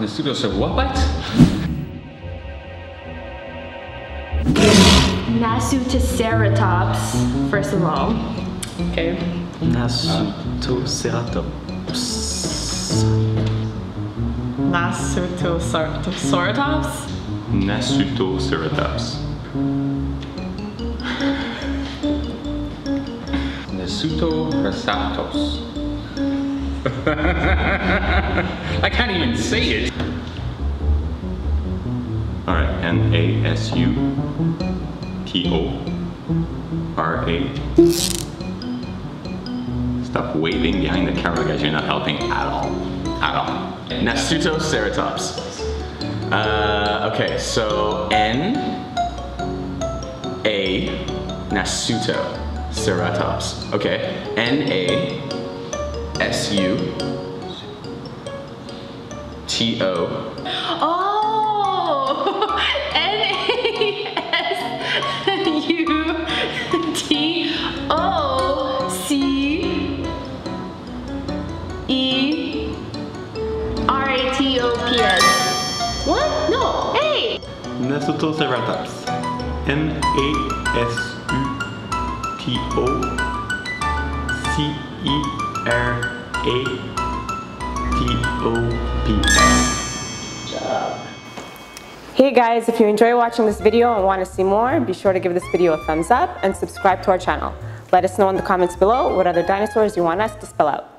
Nasutosaurus what? Nasutoceratops, first of all. Okay. Nasutoceratops. Nasutoceratops? Nasutoceratops. Nasutoceratops. I can't even say it. All right, N A S U T O R A. Stop waving behind the camera, guys. You're not helping at all. At all. Nasutoceratops. Uh, okay, so N A Nasuto Ceratops. Okay, N A S U T O Oh! N A S U T O C E R A T O P S. What? No. Hey! Nasutoceratops. N Hey guys, if you enjoy watching this video and want to see more, be sure to give this video a thumbs up and subscribe to our channel. Let us know in the comments below what other dinosaurs you want us to spell out.